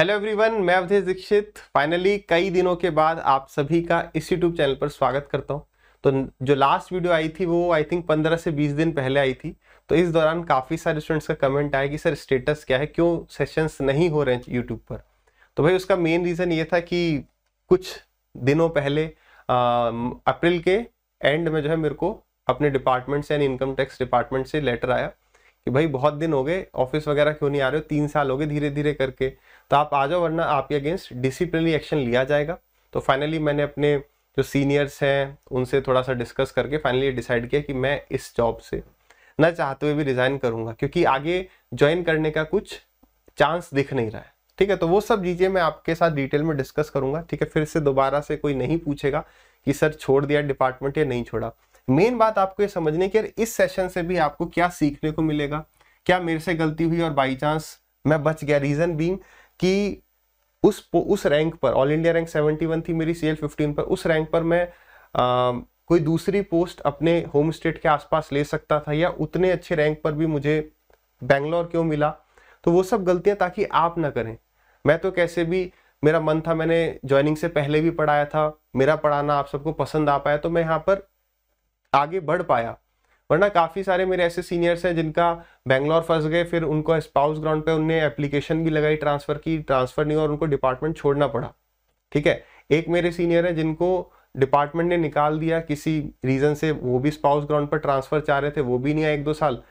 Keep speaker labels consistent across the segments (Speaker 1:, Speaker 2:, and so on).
Speaker 1: Hello everyone मैं Awadhesh Dixit. Finally कई दिनों के बाद आप सभी का इस यूट्यूब चैनल पर स्वागत करता हूँ। तो जो लास्ट वीडियो आई थी वो आई थिंक 15 से 20 दिन पहले आई थी। तो इस दौरान काफ़ी सारे स्टूडेंट्स का कमेंट आया कि, सर स्टेटस क्या है? क्यों सेशंस नहीं हो रहे हैं यूट्यूब पर? तो भाई, उसका मेन रीज़न ये था कि कुछ दिनों पहले अप्रैल के एंड में जो है मेरे को अपने डिपार्टमेंट से यानी इनकम टैक्स डिपार्टमेंट से लेटर आया। कि भाई बहुत दिन हो गए, ऑफ़िस वगैरह क्यों नहीं आ रहे हो? तीन साल हो गए धीरे धीरे करके। तो आप आ जाओ, वरना आपके अगेंस्ट डिसिप्लिनरी एक्शन लिया जाएगा। तो फाइनली मैंने अपने जो सीनियर्स हैं, उनसे थोड़ा सा डिस्कस करके फाइनली डिसाइड किया कि मैं इस जॉब से न चाहते हुए भी रिजाइन करूँगा, क्योंकि आगे ज्वाइन करने का कुछ चांस दिख नहीं रहा है। ठीक है तो वो सब चीज़ें मैं आपके साथ डिटेल में डिस्कस करूँगा। ठीक है, फिर से दोबारा से कोई नहीं पूछेगा कि सर छोड़ दिया डिपार्टमेंट या नहीं छोड़ा। मेन बात आपको ये समझने की इस सेशन से भी आपको क्या सीखने को मिलेगा? क्या मेरे से गलती हुई और बाई चांस मैं बच गया? रीजन बींग कि उस उस रैंक पर ऑल इंडिया रैंक 71 थी मेरी सी एल फिफ्टीन पर उस रैंक पर मैं आ, कोई दूसरी पोस्ट अपने होम स्टेट के आसपास ले सकता था या उतने अच्छे रैंक पर भी मुझे बैंगलोर क्यों मिला? तो वो सब गलतियाँ ताकि आप ना करें। मैं तो कैसे भी मेरा मन था मैंने ज्वाइनिंग से पहले भी पढ़ाया था मेरा पढ़ाना आप सबको पसंद आ पाया तो मैं यहाँ पर आगे बढ़ पाया। वरना काफ़ी सारे मेरे ऐसे सीनियर्स हैं जिनका बैंगलोर फंस गए, फिर उनको स्पाउस ग्राउंड पे उनने एप्लीकेशन भी लगाई ट्रांसफ़र की ट्रांसफ़र नहीं और उनको डिपार्टमेंट छोड़ना पड़ा। ठीक है? एक मेरे सीनियर है जिनको डिपार्टमेंट ने निकाल दिया, किसी रीज़न से, वो भी स्पाउस ग्राउंड पर ट्रांसफ़र चाह रहे थे, वो भी नहीं आया एक दो साल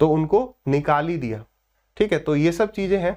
Speaker 1: तो उनको निकाल ही दिया। ठीक है? तो ये सब चीज़ें हैं।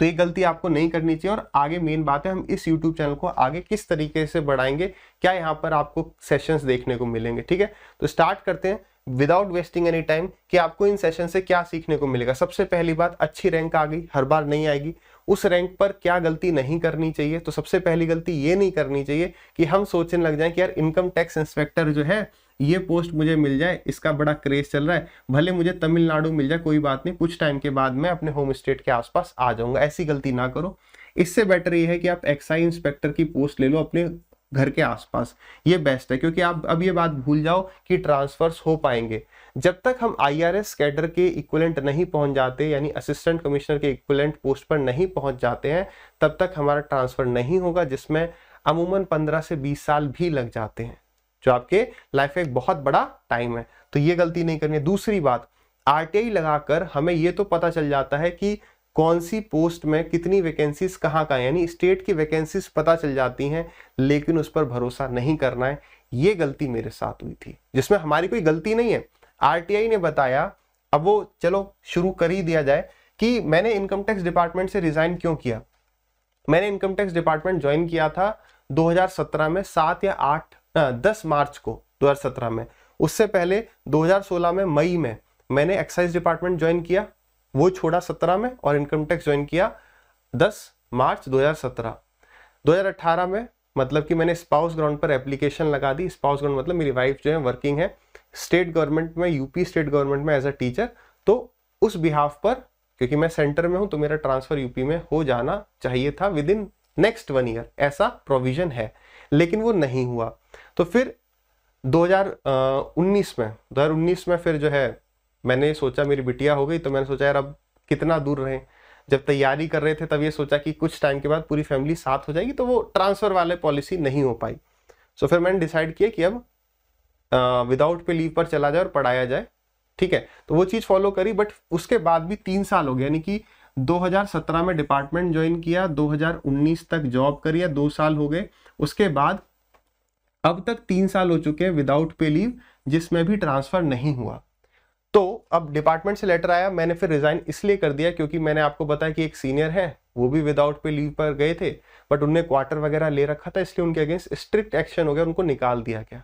Speaker 1: तो ये गलती आपको नहीं करनी चाहिए और आगे मेन बात है, हम इस यूट्यूब चैनल को आगे किस तरीके से बढ़ाएँगे, क्या यहाँ पर आपको सेशंस देखने को मिलेंगे, ठीक है? तो स्टार्ट करते हैं। विदाउट वेस्टिंग एनी टाइम कि आपको इन सेशन से क्या सीखने को मिलेगा? सबसे पहली बात, अच्छी रैंक आ गई, हर बार नहीं आएगी। उस रैंक पर क्या गलती नहीं करनी चाहिए? तो सबसे पहली गलती ये नहीं करनी चाहिए कि हम सोचने लग जाएँ कि यार इनकम टैक्स इंस्पेक्टर जो है ये पोस्ट मुझे मिल जाए, इसका बड़ा क्रेज चल रहा है, भले मुझे तमिलनाडु मिल जाए, कोई बात नहीं, कुछ टाइम के बाद मैं अपने होम स्टेट के आसपास आ जाऊँगा, ऐसी गलती ना करो। इससे बेटर ये है कि आप एक्साइज इंस्पेक्टर की पोस्ट ले लो अपने घर के आसपास, ये बेस्ट है, क्योंकि आप अब ये बात भूल जाओ कि ट्रांसफर्स हो पाएँगे। जब तक हम आई आर एस कैडर के इक्वलेंट नहीं पहुँच जाते, यानी असिस्टेंट कमिश्नर के इक्वलेंट पोस्ट पर नहीं पहुँच जाते हैं, तब तक हमारा ट्रांसफ़र नहीं होगा, जिसमें अमूमन 15 से 20 साल भी लग जाते हैं। जो आपके लाइफ का एक बहुत बड़ा टाइम है। तो ये गलती नहीं करनी है। दूसरी बात, आरटीआई लगाकर हमें ये तो पता चल जाता है कि कौन सी पोस्ट में कितनी वैकेंसीज कहाँ का यानी स्टेट की वैकेंसीज पता चल जाती हैं, लेकिन उस पर भरोसा नहीं करना है। ये गलती मेरे साथ हुई थी, जिसमें हमारी कोई गलती नहीं है। आरटीआई ने बताया, अब वो चलो शुरू कर ही दिया जाए कि मैंने इनकम टैक्स डिपार्टमेंट से रिजाइन क्यों किया? मैंने इनकम टैक्स डिपार्टमेंट ज्वाइन किया था 2017 में सात या आठ दस मार्च को 2017 में। उससे पहले 2016 में, मई में, मैंने एक्साइज डिपार्टमेंट ज्वाइन किया, वो छोड़ा 17 में और इनकम टैक्स ज्वाइन किया 10 मार्च 2017 2018 में मतलब कि मैंने स्पाउस ग्राउंड पर एप्लीकेशन लगा दी। स्पाउस ग्राउंड मतलब मेरी वाइफ जो है, वर्किंग है, स्टेट गवर्नमेंट में, यूपी स्टेट गवर्नमेंट में एज अ टीचर तो उस बिहाफ पर, क्योंकि मैं सेंटर में हूँ तो मेरा ट्रांसफ़र यूपी में हो जाना चाहिए था within next one year ऐसा प्रोविज़न है, लेकिन वो नहीं हुआ। तो फिर 2019 में 2019 में फिर जो है, मैंने सोचा, मेरी बिटिया हो गई तो मैंने सोचा, यार, अब कितना दूर रहें। जब तैयारी कर रहे थे, तब ये सोचा कि कुछ टाइम के बाद पूरी फैमिली साथ हो जाएगी तो वो ट्रांसफ़र वाले पॉलिसी नहीं हो पाई। सो फिर मैंने डिसाइड किया कि अब विदाउट पे लीव पर चला जाए और पढ़ाया जाए। ठीक है? तो वो चीज़ फॉलो करी बट उसके बाद भी तीन साल हो गए, यानी कि 2017 में डिपार्टमेंट ज्वाइन किया 2019 तक जॉब करी है दो साल हो गए। उसके बाद अब तक तीन साल हो चुके हैं विदाउट पे लीव जिसमें भी ट्रांसफ़र नहीं हुआ। तो अब डिपार्टमेंट से लेटर आया मैंने फिर रिजाइन इसलिए कर दिया क्योंकि मैंने आपको बताया कि एक सीनियर है वो भी विदाउट पे लीव पर गए थे बट उनने क्वार्टर वगैरह ले रखा था इसलिए उनके अगेंस्ट स्ट्रिक्ट एक्शन हो गया उनको निकाल दिया गया।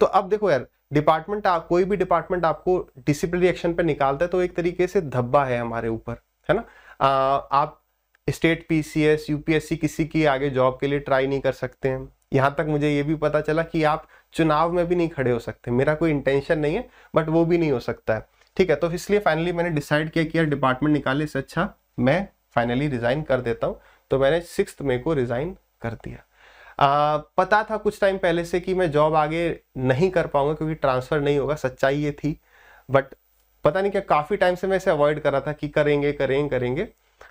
Speaker 1: तो अब देखो यार डिपार्टमेंट आप कोई भी डिपार्टमेंट आपको डिसिप्लिनरी एक्शन पे निकालता है तो एक तरीके से धब्बा है हमारे ऊपर है ना? आ, आप स्टेट पीसीएस यूपीएससी किसी की आगे जॉब के लिए ट्राई नहीं कर सकते हैं। यहाँ तक मुझे ये भी पता चला कि आप चुनाव में भी नहीं खड़े हो सकते। मेरा कोई इंटेंशन नहीं है बट वो भी नहीं हो सकता है। ठीक है तो इसलिए फाइनली मैंने डिसाइड किया कि यार डिपार्टमेंट निकाले से अच्छा मैं फाइनली रिजाइन कर देता हूँ। तो मैंने सिक्स मई को रिजाइन कर दिया। आ, पता था कुछ टाइम पहले से कि मैं जॉब आगे नहीं कर पाऊँगा क्योंकि ट्रांसफ़र नहीं होगा सच्चाई ये थी। बट पता नहीं क्या काफ़ी टाइम से मैं इसे अवॉइड कर रहा था कि करेंगे करेंगे करेंगे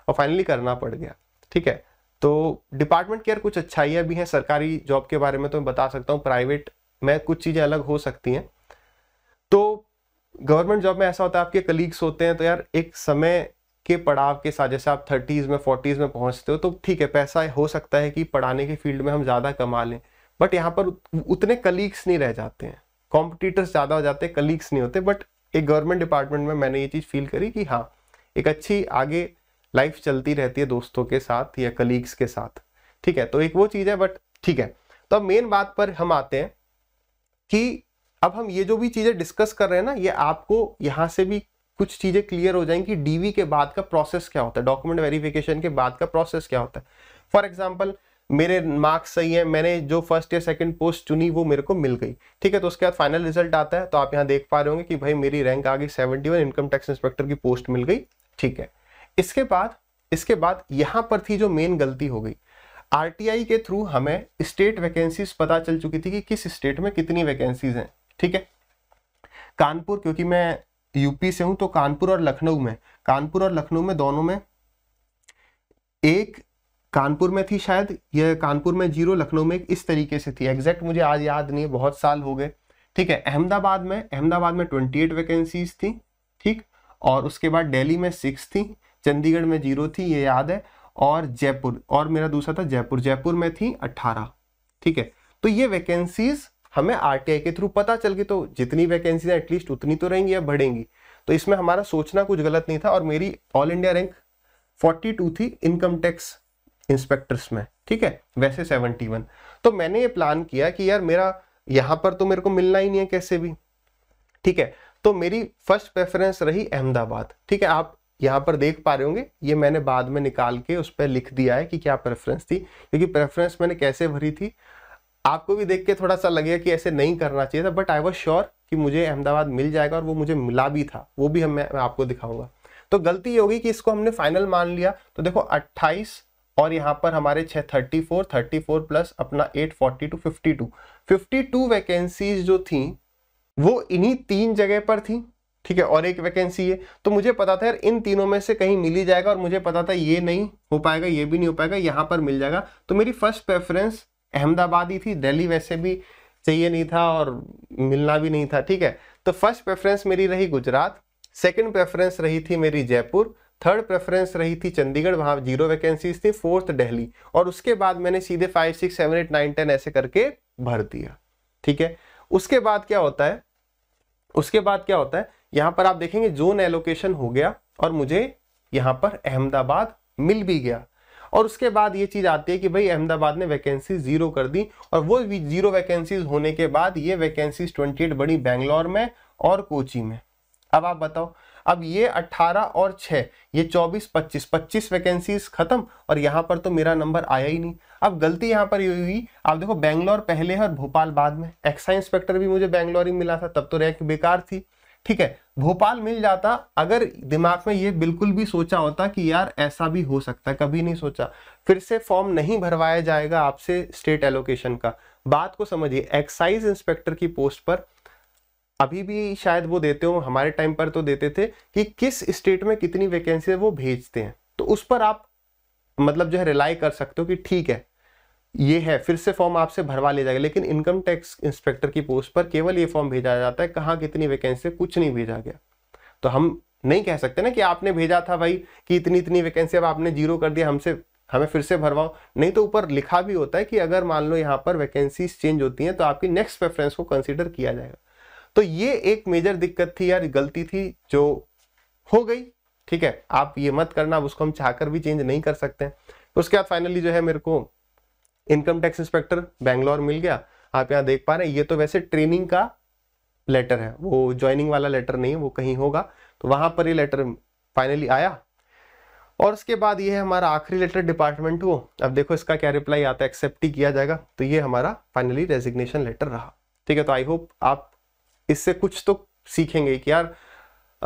Speaker 1: और फाइनली करना पड़ गया। ठीक है तो डिपार्टमेंट केयर कुछ अच्छाइयाँ भी हैं, सरकारी जॉब के बारे में तो मैं बता सकता हूँ, प्राइवेट में कुछ चीज़ें अलग हो सकती हैं। तो गवर्नमेंट जॉब में ऐसा होता है, आपके कलीग्स होते हैं तो यार एक समय के पड़ाव के साथ, जैसे आप थर्टीज़ में, फोर्टीज़ में पहुँचते हो तो ठीक है, पैसा हो सकता है कि पढ़ाने के फ़ील्ड में हम ज़्यादा कमा लें, बट यहाँ पर उतने कलीग्स नहीं रह जाते हैं। कॉम्पिटिटर्स ज़्यादा हो जाते हैं, कलीग्स नहीं होते, बट एक गवर्नमेंट डिपार्टमेंट में मैंने ये चीज़ फील करी कि हाँ एक अच्छी आगे लाइफ चलती रहती है दोस्तों के साथ या कलीग्स के साथ। ठीक है तो एक वो चीज़ है बट ठीक है। तो अब मेन बात पर हम आते हैं कि अब हम ये जो भी चीज़ें डिस्कस कर रहे हैं ना, ये आपको यहाँ से भी कुछ चीज़ें क्लियर हो जाएँगी। कि डीवी के बाद का प्रोसेस क्या होता है? डॉक्यूमेंट वेरिफिकेशन के बाद का प्रोसेस क्या होता है? फॉर एग्ज़ाम्पल मेरे मार्क्स सही है, मैंने जो फ़र्स्ट या सेकंड पोस्ट चुनी, वो मेरे को मिल गई। ठीक है तो उसके बाद फाइनल रिज़ल्ट आता है तो आप यहाँ देख पा रहे होंगे कि भाई मेरी रैंक आ गई seventy one income tax inspector की पोस्ट मिल गई। ठीक है। इसके बाद इसके बाद यहाँ पर थी जो मेन गलती हो गई। आरटीआई के थ्रू हमें स्टेट वैकेंसीज पता चल चुकी थी कि किस स्टेट में कितनी वैकेंसीज हैं, ठीक है? कानपुर, क्योंकि मैं यूपी से हूँ तो कानपुर और लखनऊ में, कानपुर और लखनऊ में दोनों में एक कानपुर में थी शायद यह कानपुर में ज़ीरो लखनऊ में इस तरीके से थी। एग्जैक्ट मुझे आज याद नहीं है, बहुत साल हो गए, ठीक है? अहमदाबाद में अहमदाबाद में ट्वेंटी एट वैकेंसीज थी, ठीक? और उसके बाद दिल्ली में सिक्स थी चंडीगढ़ में ज़ीरो थी, ये याद है, और जयपुर, और मेरा दूसरा था जयपुर जयपुर में थी अट्ठारह ठीक है? तो ये वैकेंसीज हमें आरटीआई के थ्रू पता चल गई तो जितनी वैकेंसीज एटलीस्ट उतनी तो रहेंगी या बढ़ेंगी। तो इसमें हमारा सोचना कुछ गलत नहीं था, और मेरी ऑल इंडिया रैंक 42 थी इनकम टैक्स इंस्पेक्टर्स में, ठीक है? वैसे 71 तो मैंने ये प्लान किया कि यार मेरा, यहाँ पर तो मेरे को मिलना ही नहीं है कैसे भी, ठीक है? तो मेरी फ़र्स्ट प्रेफरेंस रही अहमदाबाद, ठीक है? आप यहाँ पर देख पा रहे होंगे, ये मैंने बाद में निकाल के उस पर लिख दिया है कि क्या प्रेफरेंस थी, क्योंकि प्रेफरेंस मैंने कैसे भरी थी, आपको भी देख के थोड़ा सा लगेगा कि ऐसे नहीं करना चाहिए था बट आई वॉज़ श्योर कि मुझे अहमदाबाद मिल जाएगा और वो मुझे मिला भी था, वो भी हम, मैं आपको दिखाऊँगा। तो गलती ये होगी कि इसको हमने फाइनल मान लिया तो देखो 28 और यहाँ पर हमारे छः thirty four thirty four plus अपना eight forty two fifty two fifty two vacancies जो थी, वो इन्हीं तीन जगह पर थी ठीक है, और एक वैकेंसी है। तो मुझे पता था यार, इन तीनों में से कहीं मिल ही जाएगा और मुझे पता था ये नहीं हो पाएगा, ये भी नहीं हो पाएगा, यहाँ पर मिल जाएगा। तो मेरी फ़र्स्ट प्रेफरेंस अहमदाबाद ही थी, दिल्ली वैसे भी चाहिए नहीं था और मिलना भी नहीं था, ठीक है। तो फ़र्स्ट प्रेफरेंस मेरी रही गुजरात सेकंड प्रेफरेंस रही थी मेरी जयपुर थर्ड प्रेफरेंस रही थी चंडीगढ़, वहाँ ज़ीरो वैकेंसीज थी फोर्थ दिल्ली। और उसके बाद मैंने सीधे five six seven eight nine ten ऐसे करके भर दिया, ठीक है। उसके बाद क्या होता है, उसके बाद क्या होता है यहाँ पर आप देखेंगे जोन एलोकेशन हो गया और मुझे यहाँ पर अहमदाबाद मिल भी गया। और उसके बाद ये चीज़ आती है कि भाई अहमदाबाद ने वैकेंसी ज़ीरो कर दी और वो ज़ीरो वैकेंसीज होने के बाद ये वैकेंसीज ट्वेंटी बड़ी बैंगलोर में और कोची में। अब आप बताओ, अब ये 18 और 6 ये 24 25 25 वैकेंसीज खत्म और यहाँ पर तो मेरा नंबर आया ही नहीं। अब गलती यहाँ पर ये हुई, आप देखो बैंगलोर पहले है और भोपाल बाद में। एक्साइज इंस्पेक्टर भी मुझे बैंगलोर ही मिला था, तब तो रैंक बेकार थी। ठीक है, भोपाल मिल जाता अगर दिमाग में ये बिल्कुल भी सोचा होता कि यार ऐसा भी हो सकता है, कभी नहीं सोचा। फिर से फॉर्म नहीं भरवाया जाएगा आपसे स्टेट एलोकेशन का। बात को समझिए, एक्साइज इंस्पेक्टर की पोस्ट पर अभी भी शायद वो देते हो, हमारे टाइम पर तो देते थे कि किस स्टेट में कितनी वैकेंसी वो भेजते हैं। तो उस पर आप मतलब जो है रिलाई कर सकते हो कि ठीक है ये है, फिर से फॉर्म आपसे भरवा लिया जाएगा, लेकिन इनकम टैक्स इंस्पेक्टर की पोस्ट पर केवल ये फॉर्म भेजा जाता है, कहाँ कितनी वैकेंसी कुछ नहीं भेजा गया। तो हम नहीं कह सकते ना कि आपने भेजा था भाई, कि इतनी इतनी वैकेंसी अब आपने ज़ीरो कर दिया, हमसे, हमें फिर से भरवाओ। नहीं तो ऊपर लिखा भी होता है कि अगर मान लो यहाँ पर वैकेंसीज चेंज होती हैं तो आपकी नेक्स्ट प्रेफरेंस को कंसिडर किया जाएगा। तो ये एक मेजर दिक्कत थी यार, गलती थी जो हो गई, ठीक है? आप ये मत करना उसको हम चाहकर भी चेंज नहीं कर सकते उसके बाद फाइनली जो है मेरे को इनकम टैक्स इंस्पेक्टर बैंगलोर मिल गया। आप यहाँ देख पा रहे हैं, ये तो वैसे ट्रेनिंग का लेटर है। वो ज्वाइनिंग वाला लेटर नहीं है वो कहीं होगा। तो वहाँ पर ये लेटर फाइनली आया। और उसके बाद ये है हमारा आखिरी लेटर डिपार्टमेंट को अब देखो, इसका क्या रिप्लाई आता है, एक्सेप्ट ही किया जाएगा। तो ये हमारा फाइनली रेजिग्नेशन लेटर रहा। ठीक है तो आई होप आप इससे कुछ तो सीखेंगे कि यार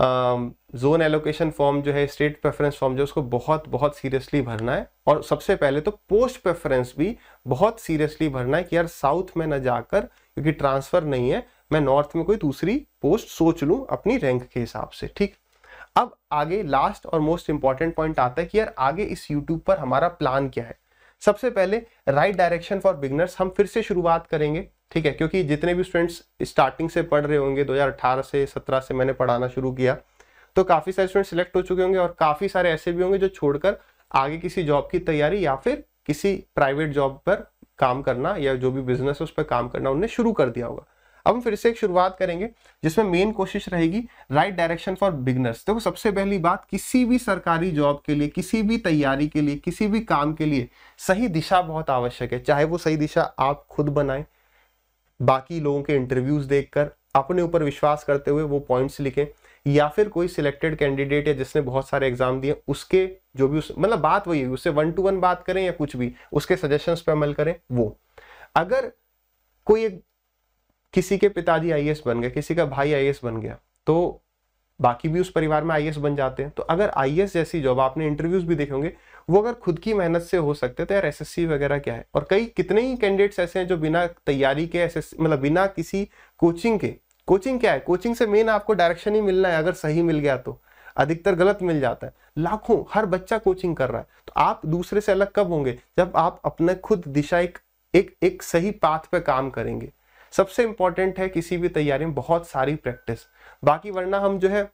Speaker 1: जोन एलोकेशन फॉर्म जो है स्टेट प्रेफरेंस फॉर्म जो है, उसको बहुत बहुत सीरियसली भरना है। और सबसे पहले तो पोस्ट प्रेफरेंस भी बहुत सीरियसली भरना है कि यार साउथ में ना जाकर, क्योंकि ट्रांसफ़र नहीं है, मैं नॉर्थ में कोई दूसरी पोस्ट सोच लूँ अपनी रैंक के हिसाब से, ठीक? अब आगे लास्ट और मोस्ट इंपॉर्टेंट पॉइंट आता है कि यार आगे इस यूट्यूब पर हमारा प्लान क्या है? सबसे पहले राइट डायरेक्शन फॉर बिगनर्स हम फिर से शुरुआत करेंगे। ठीक है, क्योंकि जितने भी स्टूडेंट्स स्टार्टिंग से पढ़ रहे होंगे 2018 से 17 से मैंने पढ़ाना शुरू किया तो काफ़ी सारे स्टूडेंट सिलेक्ट हो चुके होंगे और काफ़ी सारे ऐसे भी होंगे जो छोड़कर आगे किसी जॉब की तैयारी या फिर किसी प्राइवेट जॉब पर काम करना या जो भी बिज़नेस है उस पर काम करना उन्हें शुरू कर दिया होगा। अब हम फिर से एक शुरुआत करेंगे, जिसमें मेन कोशिश रहेगी राइट डायरेक्शन फॉर बिगनर्स देखो, सबसे पहली बात, किसी भी सरकारी जॉब के लिए, किसी भी तैयारी के लिए, किसी भी काम के लिए सही दिशा बहुत आवश्यक है, चाहे वो सही दिशा आप खुद बनाएँ बाकी लोगों के इंटरव्यूज़ देखकर, अपने ऊपर विश्वास करते हुए वो पॉइंट्स लिखें, या फिर कोई सिलेक्टेड कैंडिडेट है जिसने बहुत सारे एग्ज़ाम दिए, उसके जो भी उस मतलब बात वही है, उससे वन टू वन बात करें या कुछ भी, उसके सजेशंस पे अमल करें, वो। अगर कोई एक, किसी के पिताजी आईएएस बन गए, किसी का भाई आईएएस बन गया तो बाकी भी उस परिवार में आई बन जाते हैं। तो अगर आई जैसी जॉब आपने इंटरव्यूज़ भी देखे होंगे, वो अगर खुद की मेहनत से हो सकते तो यार एसएससी वगैरह क्या है? और कई, कितने ही कैंडिडेट्स ऐसे हैं जो बिना तैयारी के एस मतलब बिना किसी कोचिंग के कोचिंग क्या है? कोचिंग से मेन आपको डायरेक्शन ही मिलना है, अगर सही मिल गया तो। अधिकतर गलत मिल जाता है। लाखों, हर बच्चा कोचिंग कर रहा है। तो आप दूसरे से अलग कब होंगे? जब आप अपने खुद दिशा एक एक एक सही पाथ पे काम करेंगे। सबसे इंपॉर्टेंट है किसी भी तैयारी में बहुत सारी प्रैक्टिस बाकी वरना हम जो है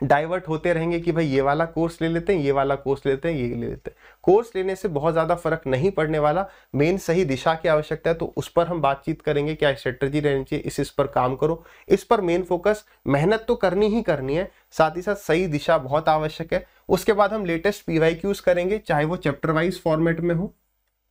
Speaker 1: डाइवर्ट होते रहेंगे कि भाई ये वाला कोर्स ले लेते हैं, ये वाला कोर्स लेते हैं, ये ले लेते हैं। कोर्स लेने से बहुत ज़्यादा फ़र्क नहीं पड़ने वाला। मेन सही दिशा की आवश्यकता है तो उस पर हम बातचीत करेंगे, क्या स्ट्रेटजी रहनी चाहिए, इस इस पर काम करो। इस पर मेन फोकस मेहनत तो करनी ही करनी है, साथ ही साथ सही दिशा बहुत आवश्यक है। उसके बाद हम लेटेस्ट पीवाई क्यूज करेंगे, चाहे वो चैप्टर वाइज फॉर्मेट में हो,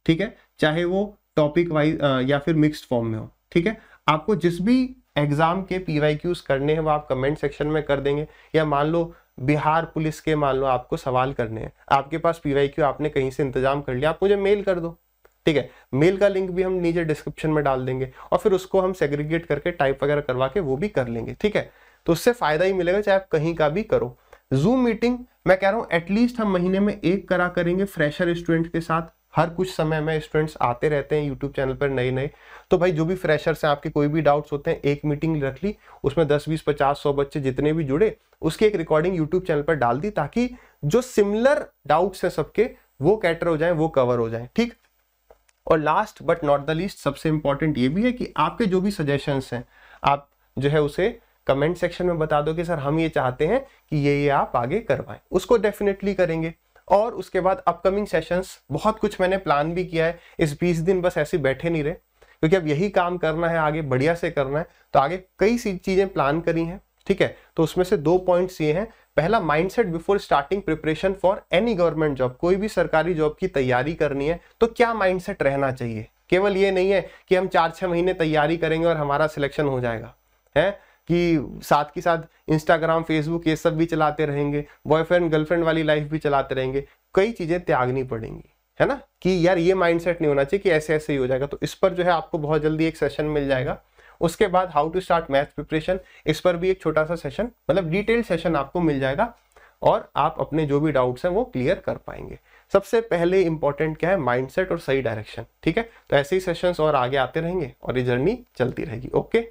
Speaker 1: ठीक है? चाहे वो टॉपिक वाइज या फिर मिक्सड फॉर्म में हो, ठीक है? आपको जिस भी एग्ज़ाम के पीवाईक्यूज करने हैं, वो आप कमेंट सेक्शन में कर देंगे। या मान लो बिहार पुलिस के, मान लो आपको सवाल करने हैं, आपके पास पीवाईक्यू आपने कहीं से इंतज़ाम कर लिया, आप मुझे मेल कर दो। ठीक है? मेल का लिंक भी हम नीचे डिस्क्रिप्शन में डाल देंगे और फिर उसको हम सेग्रीगेट करके टाइप वगैरह करवा के वो भी कर लेंगे। ठीक है? तो उससे फ़ायदा ही मिलेगा, चाहे आप कहीं का भी करो। जूम मीटिंग मैं कह रहा हूँ एटलीस्ट हम महीने में एक करा करेंगे फ्रेशर स्टूडेंट के साथ। हर कुछ समय में स्टूडेंट्स आते रहते हैं यूट्यूब चैनल पर नए नए तो भाई, जो भी फ्रेशर्स हैं, आपके कोई भी डाउट्स होते हैं, एक मीटिंग रख ली, उसमें दस, बीस, पचास, सौ बच्चे जितने भी जुड़े, उसकी एक रिकॉर्डिंग यूट्यूब चैनल पर डाल दी ताकि जो सिमिलर डाउट्स हैं सबके, वो कैटर हो जाए, वो कवर हो जाए, ठीक? और last but not the least सबसे इंपॉर्टेंट ये भी है कि आपके जो भी सजेशंस हैं, आप जो है उसे कमेंट सेक्शन में बता दो कि सर, हम ये चाहते हैं कि ये ये आप आगे करवाएँ। उसको डेफिनेटली करेंगे। और उसके बाद अपकमिंग सेशंस बहुत कुछ मैंने प्लान भी किया है। इस बीस दिन बस ऐसे बैठे नहीं रहे, क्योंकि अब यही काम करना है, आगे बढ़िया से करना है। तो आगे कई सी चीज़ें प्लान करी हैं, ठीक है? तो उसमें से दो पॉइंट्स ये हैं। पहला mindset before starting preparation for any government job कोई भी सरकारी जॉब की तैयारी करनी है तो क्या माइंडसेट रहना चाहिए? केवल ये नहीं है कि हम चार छह महीने तैयारी करेंगे और हमारा सिलेक्शन हो जाएगा, है? कि साथ के साथ इंस्टाग्राम फेसबुक ये सब भी चलाते रहेंगे बॉयफ्रेंड गर्लफ्रेंड वाली लाइफ भी चलाते रहेंगे। कई चीज़ें त्यागनी पड़ेंगी, है ना? कि यार ये माइंडसेट नहीं होना चाहिए कि ऐसे ऐसे ही हो जाएगा। तो इस पर जो है आपको बहुत जल्दी एक सेशन मिल जाएगा। उसके बाद how to start math preparation इस पर भी एक छोटा सा सेशन मतलब डिटेल सेशन आपको मिल जाएगा और आप अपने जो भी डाउट्स हैं वो क्लियर कर पाएँगे। सबसे पहले इंपॉर्टेंट क्या है? माइंडसेट और सही डायरेक्शन ठीक है? तो ऐसे ही सेशंस और आगे आते रहेंगे और ये जर्नी चलती रहेगी ओके